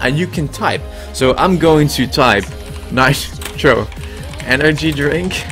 and you can type. So I'm going to type nitro energy drink.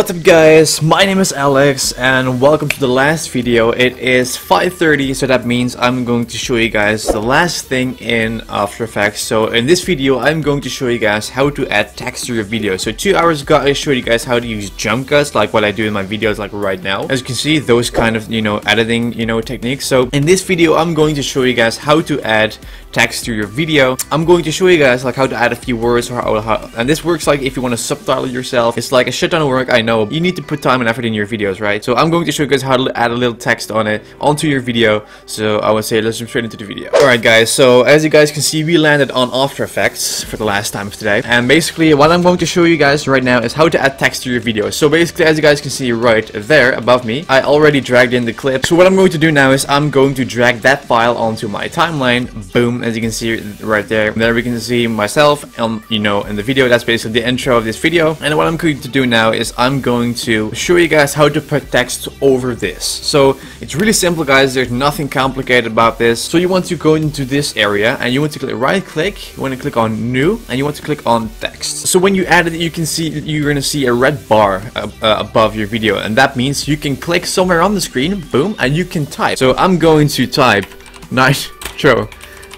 What's up guys, my name is Alex and welcome to the last video. It is 5.30 so that means I'm going to show you guys the last thing in After Effects. So in this video I'm going to show you guys how to add text to your video. So two hours ago I showed you guys how to use jump cuts like what I do in my videos like right now. As you can see those kind of you know editing you know techniques. So in this video I'm going to show you guys how to add text to your video. I'm going to show you guys like how to add a few words or how, how and this works like if you want to subtitle yourself. It's like a shit ton of work I know. You need to put time and effort in your videos right? So I'm going to show you guys how to add a little text on it onto your video. So I would say let's jump straight into the video. Alright guys so as you guys can see we landed on After Effects for the last time of today and basically what I'm going to show you guys right now is how to add text to your video. So basically as you guys can see right there above me I already dragged in the clip. So what I'm going to do now is I'm going to drag that file onto my timeline. Boom as you can see right there. There we can see myself, um, you know, in the video. That's basically the intro of this video. And what I'm going to do now is I'm going to show you guys how to put text over this. So it's really simple, guys. There's nothing complicated about this. So you want to go into this area and you want to click right click. You want to click on new and you want to click on text. So when you add it, you can see you're going to see a red bar uh, above your video. And that means you can click somewhere on the screen, boom, and you can type. So I'm going to type nitro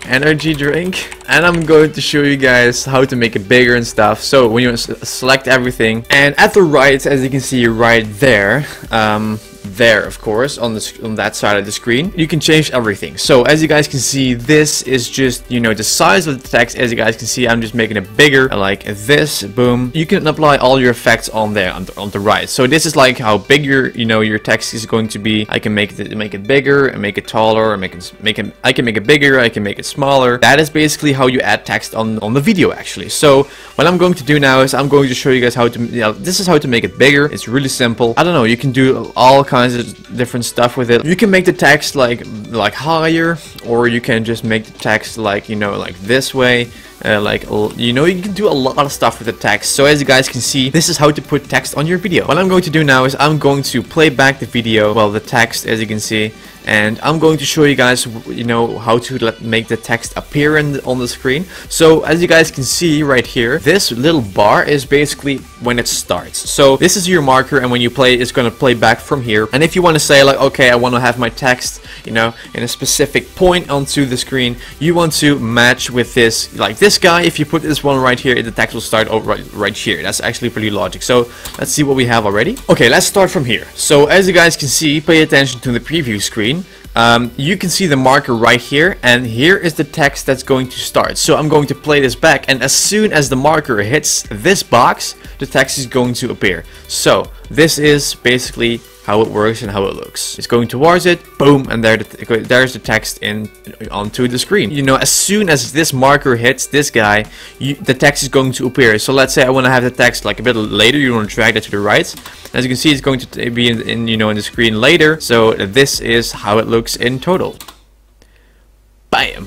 energy drink and I'm going to show you guys how to make it bigger and stuff. So when you select everything and at the right as you can see right there um, there of course on the on that side of the screen. You can change everything. So as you guys can see this is just you know the size of the text. As you guys can see I'm just making it bigger like this. Boom. You can apply all your effects on there on the, on the right. So this is like how big your you know your text is going to be. I can make it make it bigger and make it taller and make it make it I can make it bigger I can make it smaller. That is basically how you add text on on the video actually. So what I'm going to do now is I'm going to show you guys how to you know, this is how to make it bigger. It's really simple. I don't know you can do all kinds of different stuff with it. You can make the text like like higher, or you can just make the text like you know like this way. Uh, like you know you can do a lot of stuff with the text so as you guys can see this is how to put text on your video. What I'm going to do now is I'm going to play back the video well the text as you can see and I'm going to show you guys you know how to make the text appear in, on the screen. So as you guys can see right here this little bar is basically when it starts. So this is your marker and when you play it's going to play back from here. And if you want to say like okay I want to have my text you know in a specific point onto the screen you want to match with this like this guy if you put this one right here the text will start right, right here. That's actually pretty logic. So let's see what we have already. Okay let's start from here. So as you guys can see pay attention to the preview screen screen, um, you can see the marker right here and here is the text that's going to start. So I'm going to play this back and as soon as the marker hits this box, the text is going to appear. So this is basically how it works and how it looks. It's going towards it, boom, and there the, there's the text in onto the screen. You know, as soon as this marker hits this guy, you, the text is going to appear. So let's say I want to have the text like a bit later, you want to drag that to the right. As you can see, it's going to be in, in you know in the screen later. So this is how it looks in total.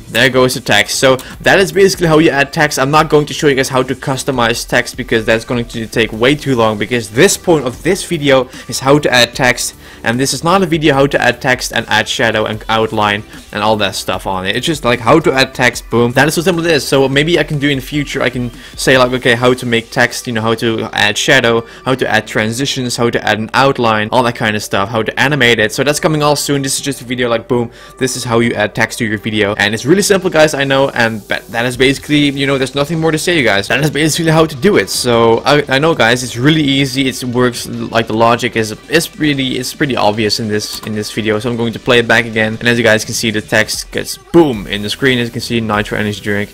There goes the text. So that is basically how you add text. I'm not going to show you guys how to customize text because that's going to take way too long because this point of this video is how to add text and this is not a video how to add text and add shadow and outline and all that stuff on it. It's just like how to add text, boom. That is so simple it is. So maybe I can do in the future, I can say like, okay, how to make text, you know, how to add shadow, how to add transitions, how to add an outline, all that kind of stuff, how to animate it. So that's coming all soon. This is just a video like, boom, this is how you add text to your video and it's really simple guys I know and that is basically you know there's nothing more to say you guys. That is basically how to do it. So I, I know guys it's really easy. It works like the logic is it's really it's pretty obvious in this in this video. So I'm going to play it back again. And as you guys can see the text gets boom in the screen. As you can see nitro energy drink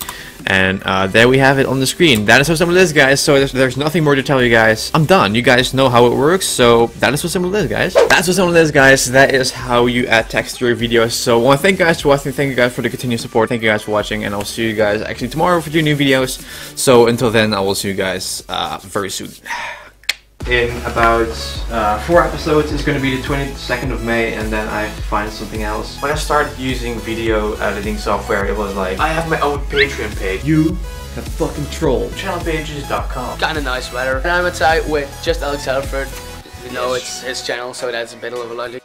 and uh, there we have it on the screen. That is how simple it is, guys. So there's, there's, nothing more to tell you guys. I'm done. You guys know how it works. So that is what simple it is, guys. That's what simple it is, guys. That is how you add text to your videos. So I want to thank you guys for watching. Thank you guys for the continued support. Thank you guys for watching. And I'll see you guys actually tomorrow for two new videos. So until then, I will see you guys uh, very soon. In about uh, four episodes. It's going to be the 22nd of May and then I find something else. When I started using video editing software, it was like, I have my own Patreon page. You That fucking troll. Channelpages.com. Kind of nice weather. And I'm a tie with just Alex Halford. You know, Yes. it's his channel, so that's a bit of a logic.